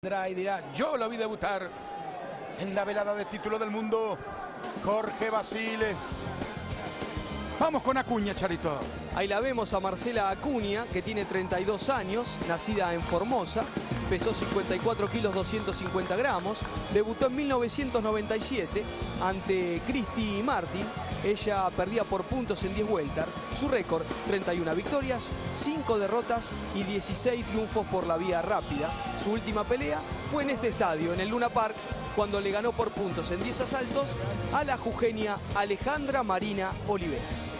y dirá, yo lo vi debutar en la velada de título del mundo, Jorge Basile. Vamos con Acuña, Charito. Ahí la vemos a Marcela Acuña, que tiene 32 años, nacida en Formosa, pesó 54 kilos 250 gramos, debutó en 1997 ante Cristi Martin, ella perdía por puntos en 10 vueltas, su récord 31 victorias, 5 derrotas y 16 triunfos por la vía rápida. Su última pelea fue en este estadio, en el Luna Park, cuando le ganó por puntos en 10 asaltos a la jujeña Alejandra Marina Oliveras.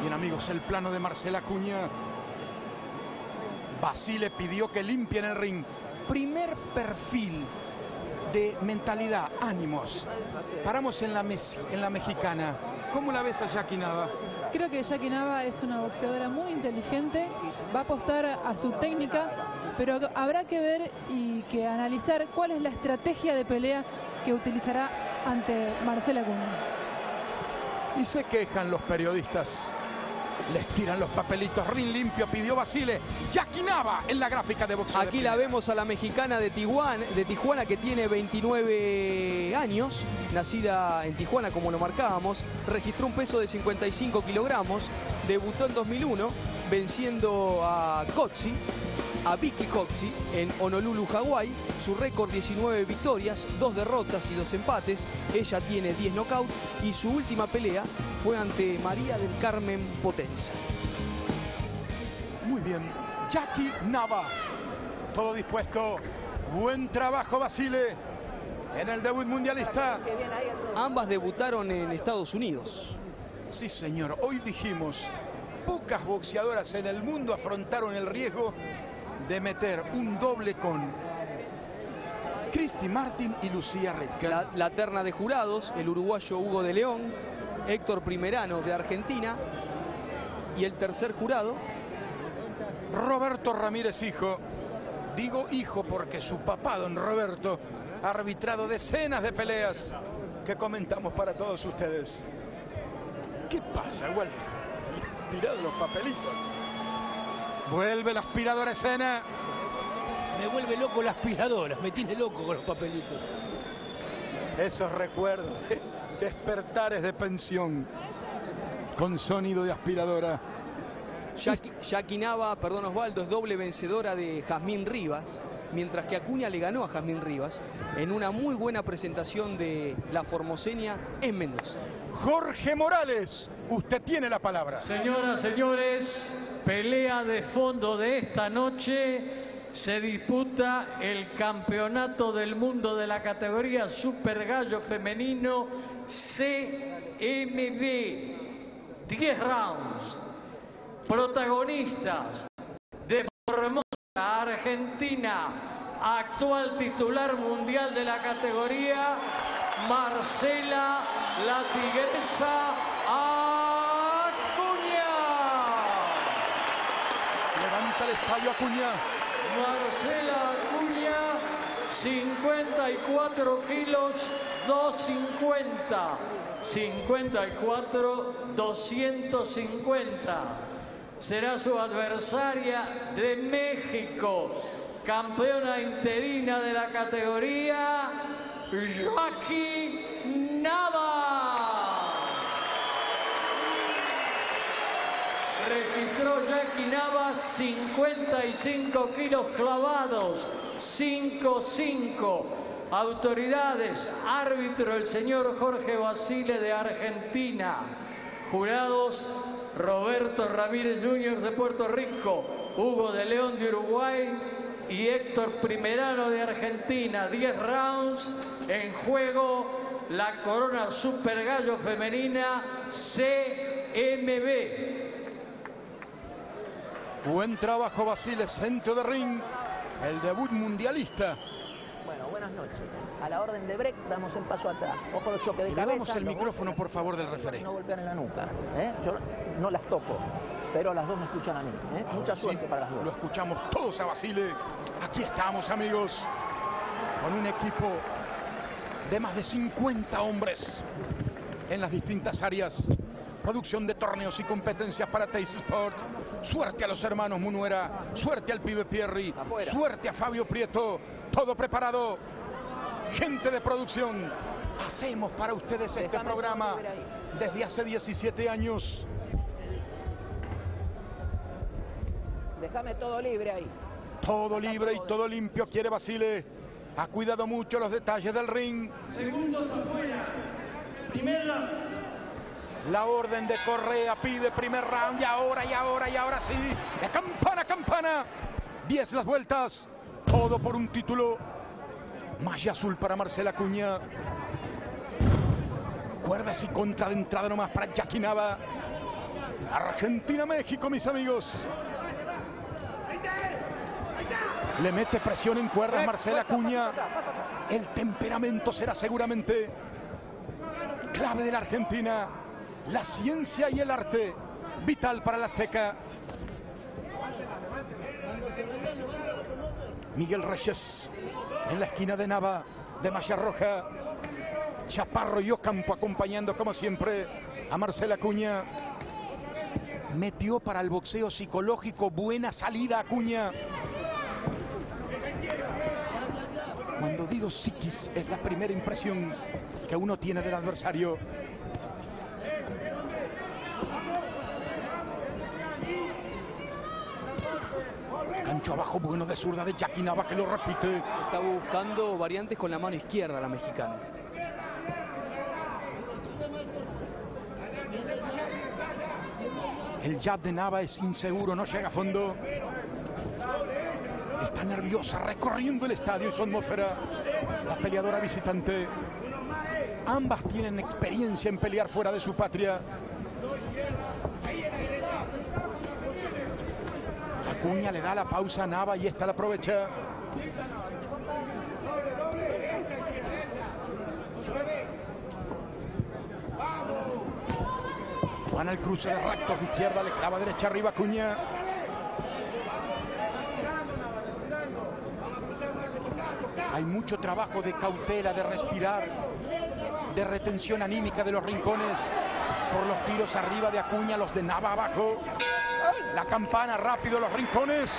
Bien amigos, el plano de Marcela Acuña Basile pidió que limpien el ring. Primer perfil de mentalidad, ánimos. Paramos en la, en la mexicana. ¿Cómo la ves a Jackie Nava? Creo que Jackie Nava es una boxeadora muy inteligente, va a apostar a su técnica, pero habrá que ver y que analizar cuál es la estrategia de pelea que utilizará ante Marcela Cunha. Y se quejan los periodistas les tiran los papelitos. Rin limpio pidió Basile. Yaquinaba en la gráfica de boxeo. Aquí la vemos a la mexicana de Tijuana, de Tijuana que tiene 29 años. Nacida en Tijuana como lo marcábamos. Registró un peso de 55 kilogramos. Debutó en 2001 venciendo a Kotzi a Vicky Coxi en Honolulu, Hawái. Su récord 19 victorias, 2 derrotas y 2 empates. Ella tiene 10 knockouts y su última pelea fue ante María del Carmen Potenza. Muy bien, Jackie Nava. Todo dispuesto. Buen trabajo, Basile. En el debut mundialista. Ambas debutaron en Estados Unidos. Sí, señor. Hoy dijimos, pocas boxeadoras en el mundo afrontaron el riesgo de meter un doble con Cristi Martin y Lucía Redker. La, terna de jurados, el uruguayo Hugo de León, Héctor Primerano de Argentina y el tercer jurado. Roberto Ramírez hijo. Digo hijo porque su papá, don Roberto, ha arbitrado decenas de peleas que comentamos para todos ustedes. ¿Qué pasa, Walter? Tirado los papelitos. Vuelve la aspiradora escena. Me vuelve loco la aspiradora, me tiene loco con los papelitos. Esos recuerdos, despertares de pensión con sonido de aspiradora. Jackie, Nava, perdón Osvaldo, es doble vencedora de Jazmín Rivas, mientras que Acuña le ganó a Jazmín Rivas en una muy buena presentación de la formoseña en Mendoza. Jorge Morales, usted tiene la palabra. Señoras, señores, pelea de fondo de esta noche se disputa el campeonato del mundo de la categoría Super Gallo Femenino CMB. 10 rounds. Protagonistas de Formosa, Argentina, actual titular mundial de la categoría, Marcela La Tigresa el estadio Acuña. Marcela Acuña, 54 kilos, 250. 54, 250. Será su adversaria de México, campeona interina de la categoría, Jackie Nava. Registró Jackie Navas 55 kilos clavados, 5-5. Autoridades, árbitro el señor Jorge Basile de Argentina. Jurados, Roberto Ramírez Jr. de Puerto Rico, Hugo de León de Uruguay y Héctor Primerano de Argentina. 10 rounds en juego la corona Super Gallo Femenina CMB. Buen trabajo Basile, centro de ring, el debut mundialista. Bueno, buenas noches. A la orden de break damos el paso atrás. Ojo los choques de y cabeza. Le damos el micrófono, por favor, del referente. No golpean en la nuca. ¿eh? Yo no las toco, pero las dos me escuchan a mí. ¿eh? Mucha suerte para las dos. Lo escuchamos todos a Basile. Aquí estamos, amigos, con un equipo de más de 50 hombres en las distintas áreas Producción de torneos y competencias para Taste Sport. Suerte a los hermanos Munuera, suerte al pibe Pierri, Afuera. suerte a Fabio Prieto. Todo preparado. Gente de producción. Hacemos para ustedes este Déjame programa desde hace 17 años. Déjame todo libre ahí. Todo libre y todo limpio quiere Basile. Ha cuidado mucho los detalles del ring. Segundos afuera. Primer round. La orden de Correa pide primer round y ahora y ahora y ahora sí. De campana, campana. 10 las vueltas. Todo por un título. Malla azul para Marcela Cuña. Cuerdas y contra de entrada nomás para Jackie Nava. Argentina-México, mis amigos. Le mete presión en cuerdas Marcela Cuña. El temperamento será seguramente clave de la Argentina. La ciencia y el arte, vital para la Azteca. Miguel Reyes en la esquina de Nava, de Malla Roja. Chaparro y Ocampo acompañando como siempre a Marcela Cuña. Metió para el boxeo psicológico buena salida a Cuña. Cuando digo psiquis es la primera impresión que uno tiene del adversario. Gancho abajo bueno de zurda de Jackie Nava que lo repite. Estaba buscando variantes con la mano izquierda la mexicana. El jab de Nava es inseguro, no llega a fondo. Está nerviosa recorriendo el estadio y su atmósfera. La peleadora visitante. Ambas tienen experiencia en pelear fuera de su patria. Acuña le da la pausa a Nava y esta la aprovecha. Van al cruce de rectos de izquierda, le clava derecha arriba Acuña. Hay mucho trabajo de cautela, de respirar, de retención anímica de los rincones. Por los tiros arriba de Acuña, los de Nava abajo. La campana rápido, los rincones.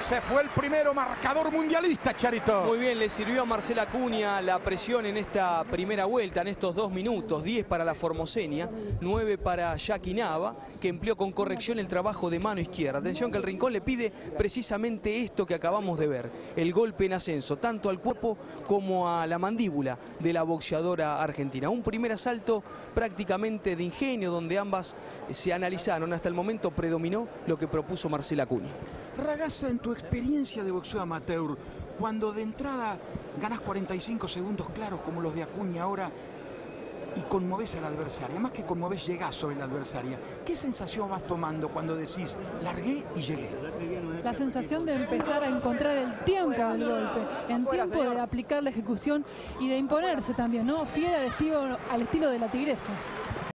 Se fue el primero marcador mundialista, Charito. Muy bien, le sirvió a Marcela Cuña la presión en esta primera vuelta, en estos dos minutos. 10 para la Formoseña, 9 para Jackie Nava, que empleó con corrección el trabajo de mano izquierda. Atención que el rincón le pide precisamente esto que acabamos de ver, el golpe en ascenso, tanto al cuerpo como a la mandíbula de la boxeadora argentina. Un primer asalto prácticamente de ingenio, donde ambas se analizaron. Hasta el momento predominó lo que propuso Marcela Cuña. Ragazza, en tu experiencia de boxeo amateur, cuando de entrada ganas 45 segundos claros como los de Acuña ahora y conmoves al adversario, más que conmoves, llegás sobre la adversaria, ¿qué sensación vas tomando cuando decís largué y llegué? La sensación de empezar a encontrar el tiempo del golpe, en tiempo de aplicar la ejecución y de imponerse también, ¿no? Fiel al estilo, al estilo de la tigresa.